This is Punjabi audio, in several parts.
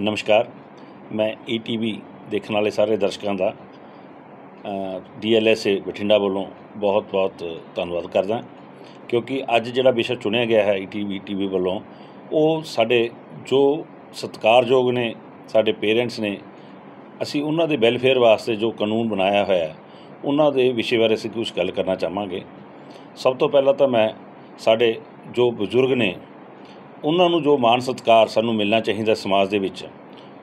ਨਮਸਕਾਰ। ਮੈਂ ਈਟੀਵੀ ਦੇਖਣ ਵਾਲੇ ਸਾਰੇ ਦਰਸ਼ਕਾਂ ਦਾ ਡੀਐਲਐਸਏ ਬਠਿੰਡਾ ਵੱਲੋਂ ਬਹੁਤ-ਬਹੁਤ ਧੰਨਵਾਦ ਕਰਦਾ ਕਿਉਂਕਿ ਅੱਜ ਜਿਹੜਾ ਵਿਸ਼ਾ ਚੁਣਿਆ ਗਿਆ ਹੈ ਈਟੀਵੀ ਟੀਵੀ ਵੱਲੋਂ, ਉਹ ਸਾਡੇ ਜੋ ਸਤਿਕਾਰਯੋਗ ਨੇ, ਸਾਡੇ ਪੇਰੈਂਟਸ ਨੇ, ਅਸੀਂ ਉਹਨਾਂ ਦੇ ਵੈਲਫੇਅਰ ਵਾਸਤੇ ਜੋ ਕਾਨੂੰਨ ਬਣਾਇਆ ਹੋਇਆ ਹੈ, ਉਹਨਾਂ ਦੇ ਵਿਸ਼ੇ ਬਾਰੇ ਅਸੀਂ ਕੁਝ ਗੱਲ ਕਰਨਾ ਚਾਹਾਂਗੇ। ਸਭ ਤੋਂ ਪਹਿਲਾਂ ਤਾਂ ਮੈਂ ਸਾਡੇ ਜੋ ਬਜ਼ੁਰਗ ਨੇ ਉਹਨਾਂ ਨੂੰ ਜੋ ਮਾਨ ਸਤਿਕਾਰ ਸਾਨੂੰ ਮਿਲਣਾ ਚਾਹੀਦਾ ਸਮਾਜ ਦੇ ਵਿੱਚ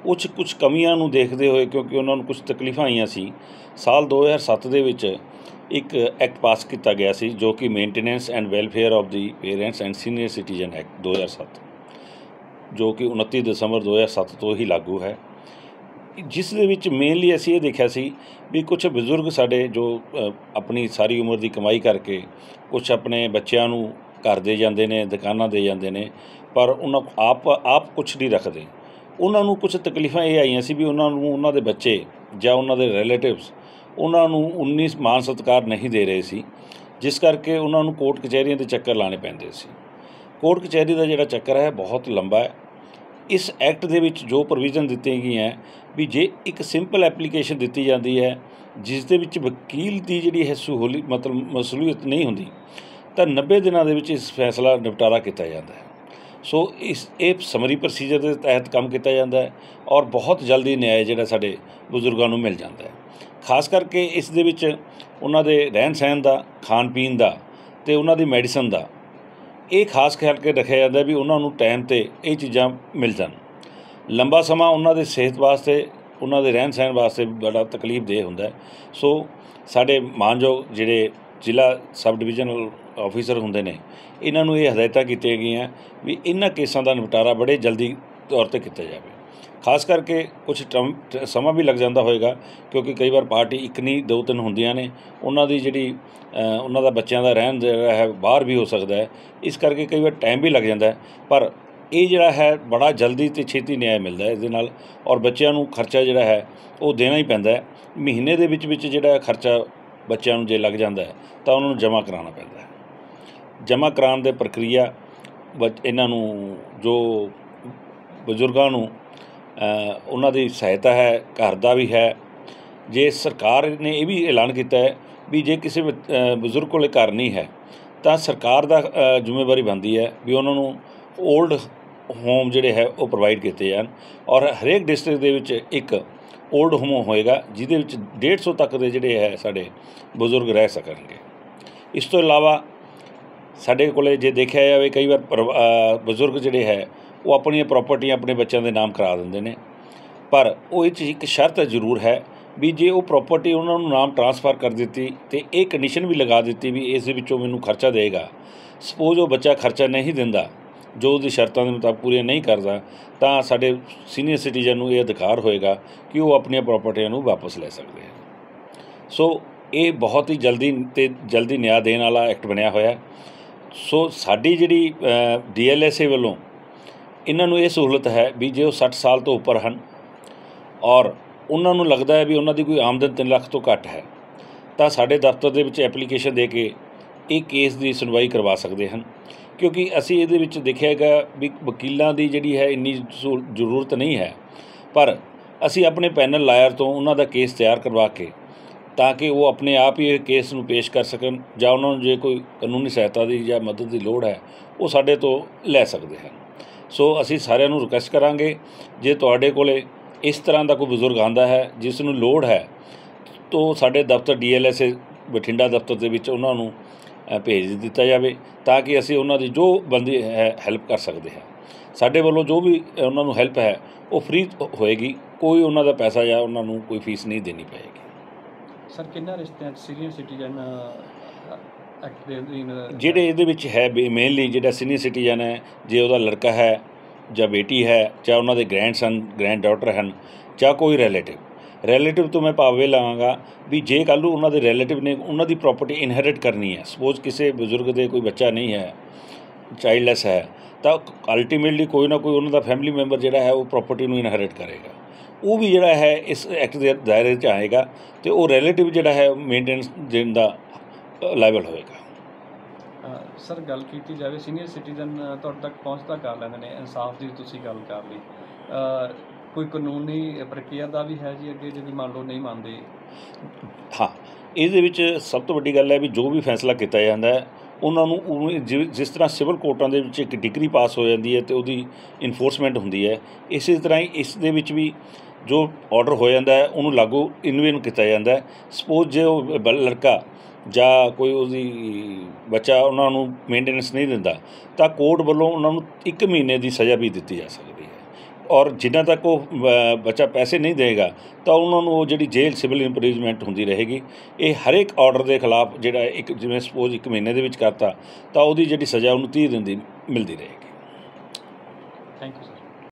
ਕੁਝ ਕੁਝ ਕਮੀਆਂ ਨੂੰ ਦੇਖਦੇ ਹੋਏ ਕਿਉਂਕਿ ਉਹਨਾਂ ਨੂੰ ਕੁਝ ਤਕਲੀਫਾਂ ਆਈਆਂ ਸੀ, ਸਾਲ 2007 ਦੇ ਵਿੱਚ ਇੱਕ ਐਕਟ ਪਾਸ ਕੀਤਾ ਗਿਆ ਸੀ ਜੋ ਕਿ maintenance and welfare of the parents and senior citizen act 2007 ਜੋ ਕਿ 29 ਦਸੰਬਰ 2007 ਤੋਂ ਹੀ ਲਾਗੂ ਹੈ। ਜਿਸ ਦੇ ਵਿੱਚ ਮੇਨਲੀ ਅਸੀਂ ਇਹ ਦੇਖਿਆ ਸੀ ਵੀ ਕੁਝ ਬਜ਼ੁਰਗ ਸਾਡੇ ਜੋ ਆਪਣੀ ਸਾਰੀ ਉਮਰ ਦੀ ਕਮਾਈ ਕਰਕੇ ਕੁਝ ਆਪਣੇ ਬੱਚਿਆਂ ਨੂੰ ਘਰ ਦੇ ਜਾਂਦੇ ਨੇ, ਦੁਕਾਨਾਂ ਦੇ ਜਾਂਦੇ ਨੇ, ਪਰ ਉਹਨਾਂ ਆਪ ਆਪ ਕੁਝ ਨਹੀਂ ਰੱਖਦੇ। ਉਹਨਾਂ ਨੂੰ ਕੁਝ ਤਕਲੀਫਾਂ ਇਹ ਆਈਆਂ ਸੀ ਵੀ ਉਹਨਾਂ ਨੂੰ, ਉਹਨਾਂ ਦੇ ਬੱਚੇ ਜਾਂ ਉਹਨਾਂ ਦੇ ਰਿਲੇਟਿਵਸ ਉਹਨਾਂ ਨੂੰ 19 ਮਾਨ ਸਤਿਕਾਰ ਨਹੀਂ ਦੇ ਰਹੇ ਸੀ, ਜਿਸ ਕਰਕੇ ਉਹਨਾਂ ਨੂੰ ਕੋਰਟ ਕਚਹਿਰੀਆਂ ਦੇ ਚੱਕਰ ਲਾਣੇ ਪੈਂਦੇ ਸੀ। ਕੋਰਟ ਕਚਹਿਰੀ ਦਾ ਜਿਹੜਾ ਚੱਕਰ ਹੈ, ਬਹੁਤ ਲੰਬਾ ਹੈ। ਇਸ ਐਕਟ ਦੇ ਵਿੱਚ ਜੋ ਪ੍ਰੋਵੀਜ਼ਨ ਦਿੱਤੀਆਂ ਗਈਆਂ, ਵੀ ਜੇ ਇੱਕ ਸਿੰਪਲ ਐਪਲੀਕੇਸ਼ਨ ਦਿੱਤੀ ਜਾਂਦੀ ਹੈ, ਜਿਸ ਦੇ ਵਿੱਚ ਵਕੀਲ ਦੀ ਜਿਹੜੀ ਹੈ ਸਹੂਲੀ, ਮਤਲਬ ਮਸੂਲੀਅਤ ਨਹੀਂ ਹੁੰਦੀ ਤਾਂ 90 ਦਿਨਾਂ ਦੇ ਵਿੱਚ ਇਸ ਫੈਸਲਾ ਨਿਪਟਾਰਾ ਕੀਤਾ ਜਾਂਦਾ ਹੈ। ਸੋ ਇਸ, ਇਹ ਸਮਰੀ ਪ੍ਰੋਸੀਜਰ ਦੇ ਤਹਿਤ ਕੰਮ ਕੀਤਾ ਜਾਂਦਾ ਹੈ ਔਰ ਬਹੁਤ ਜਲਦੀ ਨਿਆਂ ਜਿਹੜਾ ਸਾਡੇ ਬਜ਼ੁਰਗਾਂ ਨੂੰ ਮਿਲ ਜਾਂਦਾ ਹੈ। ਖਾਸ ਕਰਕੇ ਇਸ ਦੇ ਵਿੱਚ ਉਹਨਾਂ ਦੇ ਰਹਿਣ ਸਹਿਣ ਦਾ, ਖਾਣ ਪੀਣ ਦਾ ਤੇ ਉਹਨਾਂ ਦੀ ਮੈਡੀਸਨ ਦਾ ਇਹ ਖਾਸ ਖਿਆਲ ਕੇ ਰੱਖਿਆ ਜਾਂਦਾ ਵੀ ਉਹਨਾਂ ਨੂੰ ਟਾਈਮ ਤੇ ਇਹ ਚੀਜ਼ਾਂ ਮਿਲ ਜਾਣ। ਲੰਬਾ ਸਮਾਂ ਉਹਨਾਂ ਦੇ ਸਿਹਤ ਵਾਸਤੇ, ਉਹਨਾਂ ਦੇ ਰਹਿਣ ਸਹਿਣ ਵਾਸਤੇ ਬੜਾ ਤਕਲੀਫ ਦੇ ਹੁੰਦਾ ਸੋ ਸਾਡੇ ਮਾਨਯੋਗ ਜਿਹੜੇ ਜ਼ਿਲ੍ਹਾ ਸਬ ਡਿਵੀਜ਼ਨਲ ਆਫੀਸਰ ਹੁੰਦੇ ਨੇ, ਇਹਨਾਂ ਨੂੰ ਇਹ ਹਦਾਇਤਾਂ ਕੀਤੀਆਂ ਗਈਆਂ ਵੀ ਇਹਨਾਂ ਕੇਸਾਂ ਦਾ ਨਿਪਟਾਰਾ ਬੜੇ ਜਲਦੀ ਤੌਰ ਤੇ ਕੀਤਾ ਜਾਵੇ। ਖਾਸ ਕਰਕੇ ਕੁਝ ਟਰਮ ਸਮਾਂ ਵੀ ਲੱਗ ਜਾਂਦਾ ਹੋਏਗਾ, ਕਿਉਂਕਿ ਕਈ ਵਾਰ ਪਾਰਟੀ ਇੱਕ ਨਹੀਂ, ਦੋ, ਤਿੰਨ ਹੁੰਦੀਆਂ ਨੇ, ਉਹਨਾਂ ਦੀ ਜਿਹੜੀ ਉਹਨਾਂ ਦਾ ਬੱਚਿਆਂ ਦਾ ਰਹਿਣ ਜਿਹੜਾ ਹੈ, ਬਾਹਰ ਵੀ ਹੋ ਸਕਦਾ ਹੈ, ਇਸ ਕਰਕੇ ਕਈ ਵਾਰ ਟਾਈਮ ਵੀ ਲੱਗ ਜਾਂਦਾ ਪਰ ਇਹ ਜਿਹੜਾ ਹੈ, ਬੜਾ ਜਲਦੀ ਤੇ ਛੇਤੀ ਨਿਆਂ ਮਿਲਦਾ ਹੈ ਇਸ ਦੇ ਨਾਲ, ਔਰ ਬੱਚਿਆਂ ਨੂੰ ਖਰਚਾ ਜਿਹੜਾ ਹੈ, ਉਹ ਦੇਣਾ ਹੀ ਪੈਂਦਾ ਹੈ, ਮਹੀਨੇ ਦੇ ਵਿੱਚ ਵਿੱਚ ਜਿਹੜਾ ਖਰਚਾ ਬੱਚਿਆਂ ਨੂੰ ਜੇ ਲੱਗ ਜਾਂਦਾ ਹੈ, ਤਾਂ ਉਹਨਾਂ ਨੂੰ ਜਮ੍ਹਾਂ ਕਰਾਉਣਾ ਪੈਂਦਾ ਹੈ। ਜਮ੍ਹਾਂ ਕਰਾਉਣ ਦੇ ਪ੍ਰਕਿਰਿਆ ਬੱਚ- ਇਹਨਾਂ ਨੂੰ, ਜੋ ਬਜ਼ੁਰਗਾਂ ਨੂੰ ਉਹਨਾਂ ਦੀ ਸਹਾਇਤਾ ਹੈ, ਘਰ ਦਾ ਵੀ ਹੈ। ਜੇ ਸਰਕਾਰ ਨੇ ਇਹ ਵੀ ਐਲਾਨ ਕੀਤਾ ਹੈ ਵੀ ਜੇ ਕਿਸੇ ਬਜ਼ੁਰਗ ਕੋਲੇ ਘਰ ਨਹੀਂ ਹੈ, ਤਾਂ ਸਰਕਾਰ ਦਾ ਜ਼ਿੰਮੇਵਾਰੀ ਬਣਦੀ ਹੈ ਵੀ ਉਹਨਾਂ ਨੂੰ 올ਡ ਹੋਮ ਜਿਹੜੇ ਹੈ ਉਹ ਪ੍ਰੋਵਾਈਡ ਕੀਤੇ ਜਾਣ। ਔਰ ਹਰੇਕ ਡਿਸਟ੍ਰਿਕਟ ਦੇ ਵਿੱਚ ਇੱਕ 올ਡ ਹੋਮ ਹੋਏਗਾ, ਜਿਹਦੇ ਵਿੱਚ 150 ਤੱਕ ਦੇ ਜਿਹੜੇ ਹੈ ਸਾਡੇ ਬਜ਼ੁਰਗ ਰਹਿ ਸਕਣਗੇ। ਇਸ ਤੋਂ ਇਲਾਵਾ ਸਾਡੇ ਕੋਲੇ ਜੇ ਦੇਖਿਆ ਜਾਵੇ, ਕਈ ਵਾਰ ਪਰਿਵਾ- ਬਜ਼ੁਰਗ ਜਿਹੜੇ ਹੈ, ਉਹ ਆਪਣੀਆਂ ਪ੍ਰਾਪਰਟੀਆਂ ਆਪਣੇ ਬੱਚਿਆਂ ਦੇ ਨਾਮ ਕਰਾ ਦਿੰਦੇ ਨੇ। ਪਰ ਉਹ ਇਹ 'ਚ ਇੱਕ ਸ਼ਰਤ ਜ਼ਰੂਰ ਹੈ ਵੀ ਜੇ ਉਹ ਪ੍ਰਾਪਰਟੀ ਉਹਨਾਂ ਨੂੰ ਨਾਮ ਟਰਾਂਸਫਰ ਕਰ ਦਿੱਤੀ ਤੇ ਇਹ ਕੰਡੀਸ਼ਨ ਵੀ ਲਗਾ ਦਿੱਤੀ ਵੀ ਇਸ ਦੇ ਵਿੱਚੋਂ ਮੈਨੂੰ ਖਰਚਾ ਦੇਗਾ। ਸਪੋਜ਼ ਉਹ ਬੱਚਾ ਖਰਚਾ ਨਹੀਂ ਦਿੰਦਾ, ਜੋ ਉਹਦੀ ਸ਼ਰਤਾਂ ਦੇ ਮੁਤਾਬਕ ਪੂਰੀਆਂ ਨਹੀਂ ਕਰਦਾ, ਤਾਂ ਸਾਡੇ ਸੀਨੀਅਰ ਸਿਟੀਜ਼ਨ ਨੂੰ ਇਹ ਅਧਿਕਾਰ ਹੋਏਗਾ ਕਿ ਉਹ ਆਪਣੀਆਂ ਪ੍ਰਾਪਰਟੀਆਂ ਨੂੰ ਵਾਪਸ ਲੈ ਸਕਦੇ ਹਨ। ਸੋ ਇਹ ਬਹੁਤ ਹੀ ਜਲਦੀ ਤੇ ਜਲਦੀ ਨਿਆਂ ਦੇਣ ਵਾਲਾ ਐਕਟ ਬਣਿਆ ਹੋਇਆ ਹੈ। ਸੋ ਸਾਡੀ ਜਿਹੜੀ ਡੀਐਲਐਸਏ ਵੱਲੋਂ ਇਹਨਾਂ ਨੂੰ ਇਹ ਸਹੂਲਤ ਹੈ ਵੀ ਜੇ ਉਹ 60 ਸਾਲ ਤੋਂ ਉੱਪਰ ਹਨ ਔਰ ਉਹਨਾਂ ਨੂੰ ਲੱਗਦਾ ਹੈ ਵੀ ਉਹਨਾਂ ਦੀ ਕੋਈ ਆਮਦਨ 3 ਲੱਖ ਤੋਂ ਘੱਟ ਹੈ, ਤਾਂ ਸਾਡੇ ਦਫ਼ਤਰ ਦੇ ਵਿੱਚ ਐਪਲੀਕੇਸ਼ਨ ਦੇ ਕੇ ਇਹ ਕੇਸ ਦੀ ਸੁਣਵਾਈ ਕਰਵਾ ਸਕਦੇ ਹਨ। ਕਿਉਂਕਿ ਅਸੀਂ ਇਹਦੇ ਵਿੱਚ ਦੇਖਿਆ ਹੈਗਾ ਵੀ ਵਕੀਲਾਂ ਦੀ ਜਿਹੜੀ ਹੈ ਇੰਨੀ ਜ਼ਰੂਰਤ ਨਹੀਂ ਹੈ, ਪਰ ਅਸੀਂ ਆਪਣੇ ਪੈਨਲ ਲਾਇਰ ਤੋਂ ਉਹਨਾਂ ਦਾ ਕੇਸ ਤਿਆਰ ਕਰਵਾ ਕੇ ਤਾਂ ਕਿ ਉਹ ਆਪਣੇ ਆਪ ਹੀ ਇਹ ਕੇਸ ਨੂੰ ਪੇਸ਼ ਕਰ ਸਕਣ ਜਾਂ ਉਹਨਾਂ ਨੂੰ ਜੇ ਕੋਈ ਕਾਨੂੰਨੀ ਸਹਾਇਤਾ ਦੀ ਜਾਂ ਮਦਦ ਦੀ ਲੋੜ ਹੈ, ਉਹ ਸਾਡੇ ਤੋਂ ਲੈ ਸਕਦੇ ਹਨ। ਸੋ ਅਸੀਂ ਸਾਰਿਆਂ ਨੂੰ ਰਿਕੁਐਸਟ ਕਰਾਂਗੇ, ਜੇ ਤੁਹਾਡੇ ਕੋਲੇ ਇਸ ਤਰ੍ਹਾਂ ਦਾ ਕੋਈ ਬਜ਼ੁਰਗ ਆਂਦਾ ਹੈ, ਜਿਸ ਨੂੰ ਲੋੜ ਹੈ, ਤੋਂ ਸਾਡੇ ਦਫ਼ਤਰ ਡੀਐਲਐਸਏ ਬਠਿੰਡਾ ਦਫ਼ਤਰ ਦੇ ਵਿੱਚ ਉਹਨਾਂ ਨੂੰ ਭੇਜ ਦਿੱਤਾ ਜਾਵੇ ਤਾਂ ਕਿ ਅਸੀਂ ਉਹਨਾਂ ਦੀ ਜੋ ਬੰਦੀ ਹੈ, ਹੈਲਪ ਕਰ ਸਕਦੇ ਹਾਂ। ਸਾਡੇ ਵੱਲੋਂ ਜੋ ਵੀ ਉਹਨਾਂ ਨੂੰ ਹੈਲਪ ਹੈ, ਉਹ ਫ੍ਰੀ ਹੋਏਗੀ, ਕੋਈ ਉਹਨਾਂ ਦਾ ਪੈਸਾ ਜਾਂ ਉਹਨਾਂ ਨੂੰ ਕੋਈ ਫੀਸ ਨਹੀਂ ਦੇਣੀ ਪਏਗੀ। ਸਰ, ਕਿੰਨਾ ਰਿਸ਼ਤਿਆਂ ਸੀਨੀਅਰ ਸਿਟੀਜ਼ਨ ਐਕਟ ਦੇ ਅਧੀਨ ਜਿਹੜੇ ਇਹਦੇ ਵਿੱਚ ਹੈ ਮੇਨਲੀ ਜਿਹੜਾ ਸੀਨੀਅਰ ਸਿਟੀਜ਼ਨ ਹੈ, ਜੇ ਉਹਦਾ ਲੜਕਾ ਹੈ ਜਾਂ ਬੇਟੀ ਹੈ, ਜਾਂ ਉਹਨਾਂ ਦੇ ਗ੍ਰੈਂਡਸਨ ਗ੍ਰੈਂਡ ਡਾਟਰ ਹਨ, ਜਾਂ ਕੋਈ ਰਿਲੇਟਿਵ ਰਿਲੇਟਿਵ ਤੋਂ ਮੈਂ ਭਾਵੇਂ ਲਾਵਾਂਗਾ ਵੀ ਜੇ ਕੱਲ੍ਹ ਨੂੰ ਉਹਨਾਂ ਦੇ ਰਿਲੇਟਿਵ ਨੇ ਉਹਨਾਂ ਦੀ ਪ੍ਰਾਪਰਟੀ ਇਨਹੈਰਿਟ ਕਰਨੀ ਹੈ ਸਪੋਜ਼ ਕਿਸੇ ਬਜ਼ੁਰਗ ਦੇ ਕੋਈ ਬੱਚਾ ਨਹੀਂ ਹੈ ਚਾਈਲਡਲੈਸ ਹੈ, ਤਾਂ ਅਲਟੀਮੇਟਲੀ ਕੋਈ ਨਾ ਕੋਈ ਉਹਨਾਂ ਦਾ ਫੈਮਿਲੀ ਮੈਂਬਰ ਜਿਹੜਾ ਹੈ ਉਹ ਪ੍ਰਾਪਰਟੀ ਨੂੰ ਇਨਹੈਰਿਟ ਕਰੇਗਾ। ਉਹ ਵੀ ਜਿਹੜਾ ਹੈ ਇਸ ਐਕਟ ਦੇ ਦਾਇਰੇ 'ਚ ਆਏਗਾ ਤੇ ਉਹ ਰਿਲੇਟਿਵ ਜਿਹੜਾ ਹੈ ਮੇਨਟੇਨੈਂਸ ਦੇਣ ਦਾ ਲਾਇਬਲ ਹੋਏਗਾ। ਸਰ ਗੱਲ ਕੀਤੀ ਜਾਵੇ ਸੀਨੀਅਰ ਸਿਟੀਜ਼ਨ ਤੁਹਾਡੇ ਤੱਕ ਪਹੁੰਚਦਾ ਕਰ ਲੈਂਦੇ ਨੇ ਇਨਸਾਫ ਦੀ ਤੁਸੀਂ ਗੱਲ ਕਰ ਲਈ। ਕੋਈ ਕਾਨੂੰਨੀ ਪ੍ਰਕਿਰਿਆ ਦਾ ਵੀ ਹੈ ਜੀ ਅੱਗੇ যদি ਮੰਨ ਲਓ ਨਹੀਂ ਮੰਨਦੇ? ਹਾਂ ਇਹਦੇ ਵਿੱਚ ਸਭ ਤੋਂ ਵੱਡੀ ਗੱਲ ਹੈ ਵੀ ਜੋ ਵੀ ਫੈਸਲਾ ਕੀਤਾ ਜਾਂਦਾ ਹੈ ਉਹਨਾਂ ਨੂੰ ਜਿਸ ਤਰ੍ਹਾਂ ਸਿਵਲ ਕੋਰਟਾਂ ਦੇ ਵਿੱਚ ਇੱਕ ਡਿਗਰੀ ਪਾਸ ਹੋ ਜਾਂਦੀ ਹੈ ਤੇ ਉਹਦੀ ਇਨਫੋਰਸਮੈਂਟ ਹੁੰਦੀ ਹੈ ਇਸੇ ਤਰ੍ਹਾਂ ਹੀ ਇਸ ਦੇ ਵਿੱਚ ਵੀ ਜੋ ਆਰਡਰ ਹੋ ਜਾਂਦਾ ਹੈ, ਉਹਨੂੰ ਲਾਗੂ ਇਨਵੇਨ ਕੀਤਾ ਜਾਂਦਾ ਹੈ। ਸਪੋਜ਼ ਜੇ ਉਹ ਬ- ਲੜਕਾ ਜਾਂ ਕੋਈ ਉਹਦੀ ਬੱਚਾ ਉਹਨਾਂ ਨੂੰ ਮੇਨਟੇਨੈਂਸ ਨਹੀਂ ਦਿੰਦਾ, ਤਾਂ ਕੋਰਟ ਵੱਲੋਂ ਉਹਨਾਂ ਨੂੰ 1 ਮਹੀਨੇ ਦੀ ਸਜ਼ਾ ਵੀ ਦਿੱਤੀ ਜਾ ਸਕਦੀ ਹੈ। ਔਰ ਜਿੰਨਾ ਤੱਕ ਉਹ ਬੱਚਾ ਪੈਸੇ ਨਹੀਂ ਦੇਗਾ, ਤਾਂ ਉਹਨਾਂ ਨੂੰ ਉਹ ਜਿਹੜੀ ਜੇਲ੍ਹ ਸਿਵਲ ਇੰਪ੍ਰੀਜ਼ਮੈਂਟ ਹੁੰਦੀ ਰਹੇਗੀ। ਇਹ ਹਰੇਕ ਆਰਡਰ ਦੇ ਖਿਲਾਫ ਜਿਹੜਾ ਇੱਕ, ਜਿਵੇਂ ਸਪੋਜ਼ 1 ਮਹੀਨੇ ਦੇ ਵਿੱਚ ਕਰਤਾ, ਤਾਂ ਉਹਦੀ ਜਿਹੜੀ ਸਜ਼ਾ ਉਹਨੂੰ 30 ਦਿਨ ਦੀ ਮਿਲਦੀ ਰਹੇਗੀ। Thank you